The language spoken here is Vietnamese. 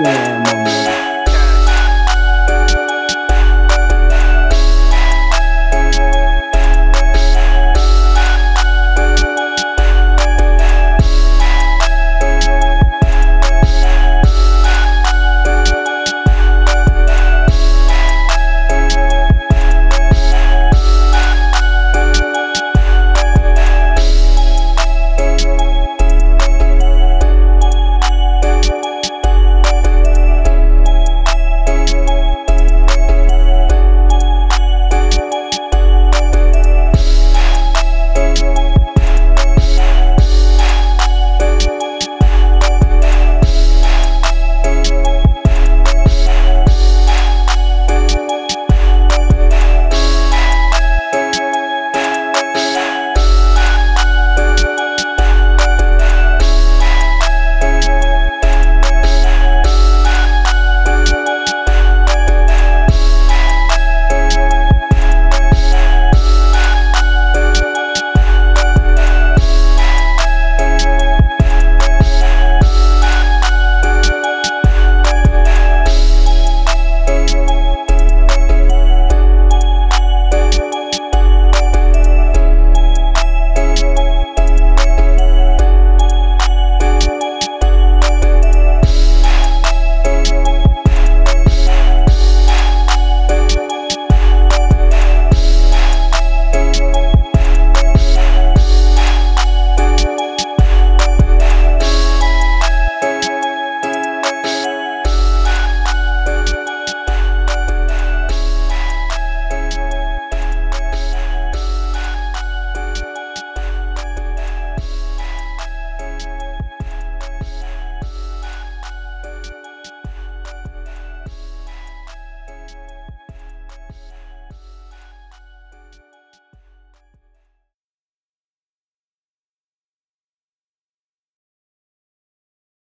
nghe mừng